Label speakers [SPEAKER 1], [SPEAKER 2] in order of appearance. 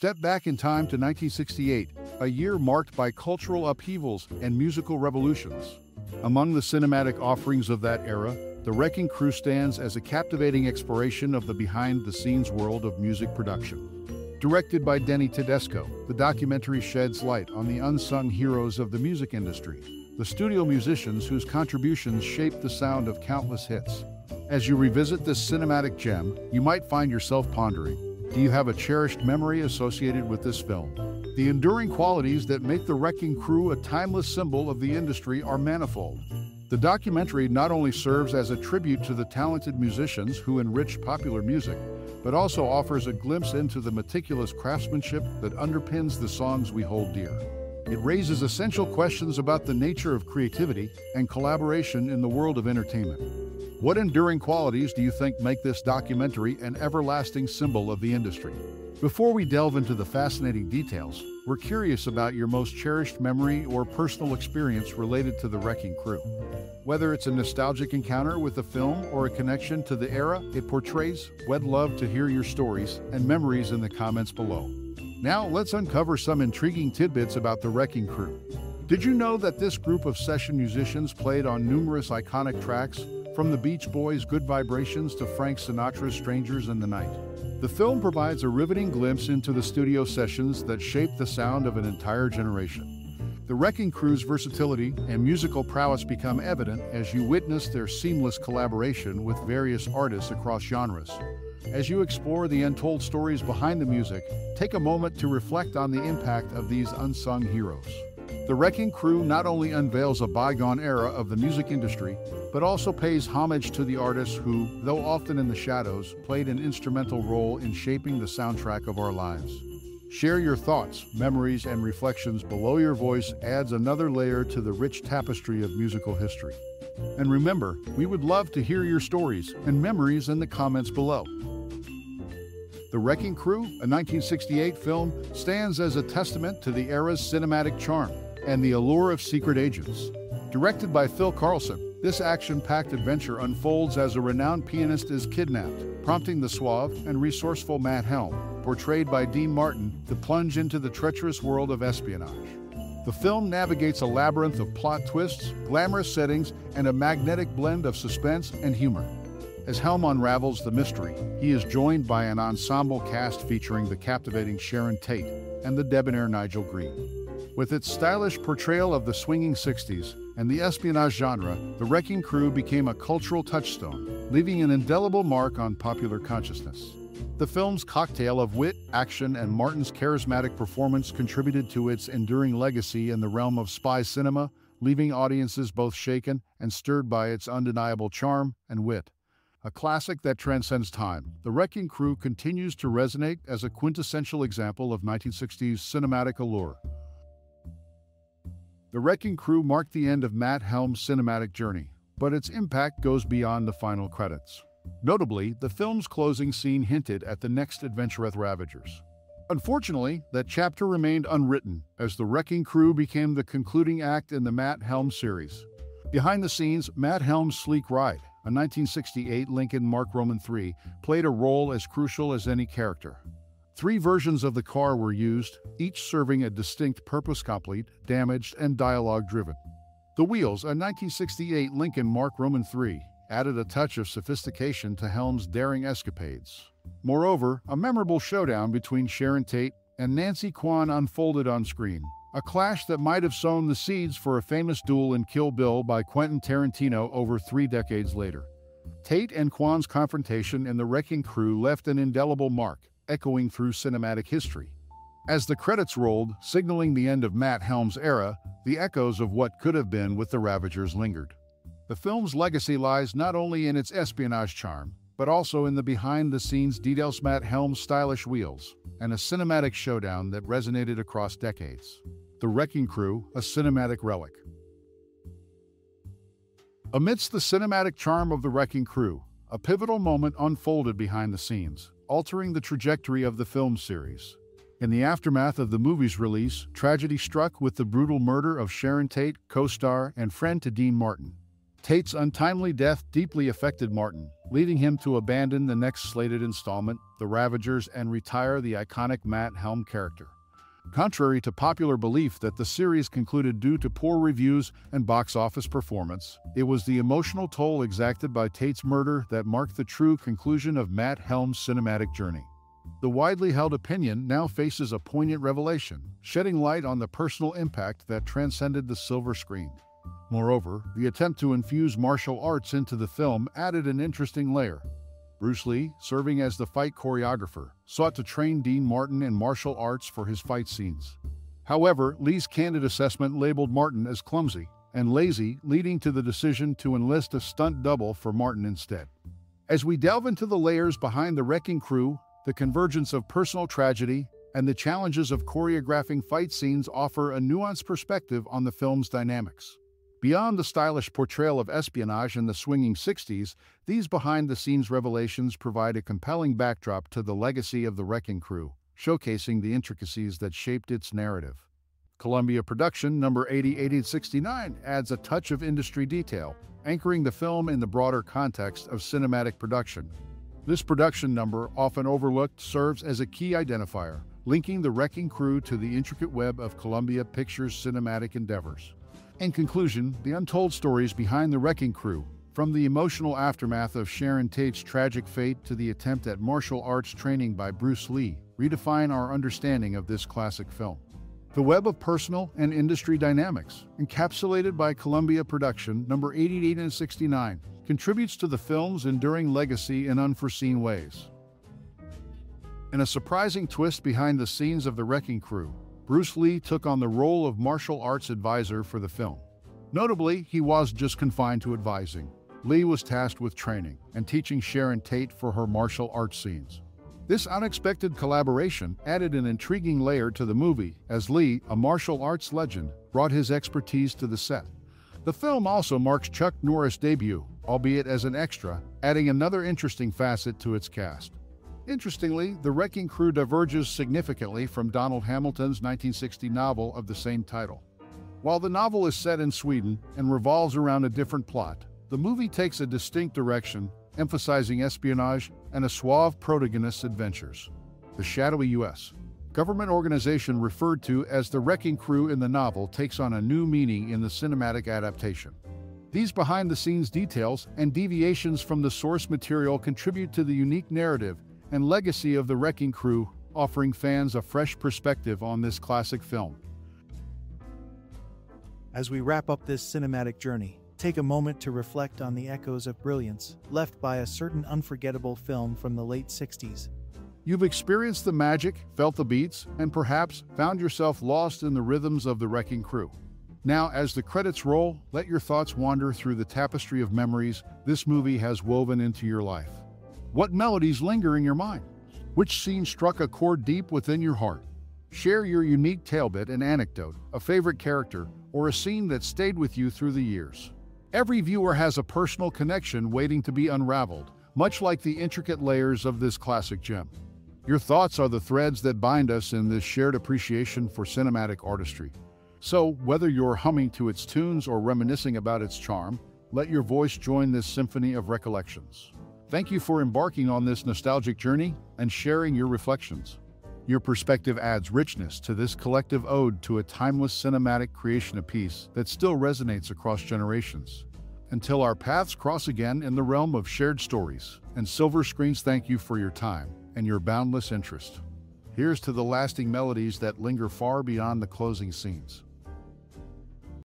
[SPEAKER 1] Step back in time to 1968, a year marked by cultural upheavals and musical revolutions. Among the cinematic offerings of that era, The Wrecking Crew stands as a captivating exploration of the behind-the-scenes world of music production. Directed by Denny Tedesco, the documentary sheds light on the unsung heroes of the music industry, the studio musicians whose contributions shaped the sound of countless hits. As you revisit this cinematic gem, you might find yourself pondering, do you have a cherished memory associated with this film? The enduring qualities that make the Wrecking Crew a timeless symbol of the industry are manifold. The documentary not only serves as a tribute to the talented musicians who enrich popular music, but also offers a glimpse into the meticulous craftsmanship that underpins the songs we hold dear. It raises essential questions about the nature of creativity and collaboration in the world of entertainment. What enduring qualities do you think make this documentary an everlasting symbol of the industry? Before we delve into the fascinating details, we're curious about your most cherished memory or personal experience related to the Wrecking Crew. Whether it's a nostalgic encounter with the film or a connection to the era it portrays, we'd love to hear your stories and memories in the comments below. Now, let's uncover some intriguing tidbits about the Wrecking Crew. Did you know that this group of session musicians played on numerous iconic tracks, from the Beach Boys' Good Vibrations to Frank Sinatra's Strangers in the Night? The film provides a riveting glimpse into the studio sessions that shaped the sound of an entire generation. The Wrecking Crew's versatility and musical prowess become evident as you witness their seamless collaboration with various artists across genres. As you explore the untold stories behind the music, take a moment to reflect on the impact of these unsung heroes. The Wrecking Crew not only unveils a bygone era of the music industry, but also pays homage to the artists who, though often in the shadows, played an instrumental role in shaping the soundtrack of our lives. Share your thoughts, memories, and reflections below your voice adds another layer to the rich tapestry of musical history. And remember, we would love to hear your stories and memories in the comments below. The Wrecking Crew, a 1968 film, stands as a testament to the era's cinematic charm and the allure of secret agents. Directed by Phil Karlson, this action-packed adventure unfolds as a renowned pianist is kidnapped, prompting the suave and resourceful Matt Helm, portrayed by Dean Martin, to plunge into the treacherous world of espionage. The film navigates a labyrinth of plot twists, glamorous settings, and a magnetic blend of suspense and humor. As Helm unravels the mystery, he is joined by an ensemble cast featuring the captivating Sharon Tate and the debonair Nigel Green. With its stylish portrayal of the swinging 60s and the espionage genre, The Wrecking Crew became a cultural touchstone, leaving an indelible mark on popular consciousness. The film's cocktail of wit, action, and Martin's charismatic performance contributed to its enduring legacy in the realm of spy cinema, leaving audiences both shaken and stirred by its undeniable charm and wit. A classic that transcends time, The Wrecking Crew continues to resonate as a quintessential example of 1960s cinematic allure. The Wrecking Crew marked the end of Matt Helm's cinematic journey, but its impact goes beyond the final credits. Notably, the film's closing scene hinted at the next adventure with Ravagers. Unfortunately, that chapter remained unwritten as the Wrecking Crew became the concluding act in the Matt Helm series. Behind the scenes, Matt Helm's sleek ride, a 1968 Lincoln Mark Roman III, played a role as crucial as any character. Three versions of the car were used, each serving a distinct purpose complete, damaged, and dialogue-driven. The wheels, a 1968 Lincoln Mark Roman III, added a touch of sophistication to Helm's daring escapades. Moreover, a memorable showdown between Sharon Tate and Nancy Kwan unfolded on screen, a clash that might have sown the seeds for a famous duel in Kill Bill by Quentin Tarantino over three decades later. Tate and Kwan's confrontation in The Wrecking Crew left an indelible mark, echoing through cinematic history. As the credits rolled, signaling the end of Matt Helm's era, the echoes of what could have been with the Ravagers lingered. The film's legacy lies not only in its espionage charm, but also in the behind-the-scenes details Matt Helm's stylish wheels, and a cinematic showdown that resonated across decades. The Wrecking Crew, a cinematic relic. Amidst the cinematic charm of The Wrecking Crew, a pivotal moment unfolded behind the scenes altering the trajectory of the film series. In the aftermath of the movie's release, tragedy struck with the brutal murder of Sharon Tate, co-star and friend to Dean Martin. Tate's untimely death deeply affected Martin, leading him to abandon the next slated installment, The Ravagers, and retire the iconic Matt Helm character. Contrary to popular belief that the series concluded due to poor reviews and box office performance, it was the emotional toll exacted by Tate's murder that marked the true conclusion of Matt Helm's cinematic journey. The widely held opinion now faces a poignant revelation, shedding light on the personal impact that transcended the silver screen. Moreover, the attempt to infuse martial arts into the film added an interesting layer. Bruce Lee, serving as the fight choreographer, sought to train Dean Martin in martial arts for his fight scenes. However, Lee's candid assessment labeled Martin as clumsy and lazy, leading to the decision to enlist a stunt double for Martin instead. As we delve into the layers behind the Wrecking Crew, the convergence of personal tragedy and the challenges of choreographing fight scenes offer a nuanced perspective on the film's dynamics. Beyond the stylish portrayal of espionage in the swinging 60s, these behind-the-scenes revelations provide a compelling backdrop to the legacy of the Wrecking Crew, showcasing the intricacies that shaped its narrative. Columbia Production number 808069 adds a touch of industry detail, anchoring the film in the broader context of cinematic production. This production number, often overlooked, serves as a key identifier, linking the Wrecking Crew to the intricate web of Columbia Pictures' cinematic endeavors. In conclusion, the untold stories behind the Wrecking Crew, from the emotional aftermath of Sharon Tate's tragic fate to the attempt at martial arts training by Bruce Lee, redefine our understanding of this classic film. The web of personal and industry dynamics, encapsulated by Columbia Production number 8869, contributes to the film's enduring legacy in unforeseen ways. In a surprising twist behind the scenes of The Wrecking Crew, Bruce Lee took on the role of martial arts advisor for the film. Notably, he was just confined to advising. Lee was tasked with training and teaching Sharon Tate for her martial arts scenes. This unexpected collaboration added an intriguing layer to the movie as Lee, a martial arts legend, brought his expertise to the set. The film also marks Chuck Norris' debut, albeit as an extra, adding another interesting facet to its cast. Interestingly, The Wrecking Crew diverges significantly from Donald Hamilton's 1960 novel of the same title. While the novel is set in Sweden and revolves around a different plot, the movie takes a distinct direction, emphasizing espionage and a suave protagonist's adventures. The shadowy U.S. government organization referred to as the Wrecking Crew in the novel takes on a new meaning in the cinematic adaptation. These behind-the-scenes details and deviations from the source material contribute to the unique narrative and legacy of the Wrecking Crew, offering fans a fresh perspective on this classic film.
[SPEAKER 2] As we wrap up this cinematic journey, take a moment to reflect on the echoes of brilliance left by a certain unforgettable film from the late 60s.
[SPEAKER 1] You've experienced the magic, felt the beats, and perhaps found yourself lost in the rhythms of the Wrecking Crew. Now, as the credits roll, let your thoughts wander through the tapestry of memories this movie has woven into your life. What melodies linger in your mind? Which scene struck a chord deep within your heart? Share your unique talebit and anecdote, a favorite character, or a scene that stayed with you through the years. Every viewer has a personal connection waiting to be unraveled, much like the intricate layers of this classic gem. Your thoughts are the threads that bind us in this shared appreciation for cinematic artistry. So, whether you're humming to its tunes or reminiscing about its charm, let your voice join this symphony of recollections. Thank you for embarking on this nostalgic journey and sharing your reflections. Your perspective adds richness to this collective ode to a timeless cinematic creation of peace that still resonates across generations. Until our paths cross again in the realm of shared stories, and Silver Screens thank you for your time and your boundless interest. Here's to the lasting melodies that linger far beyond the closing scenes.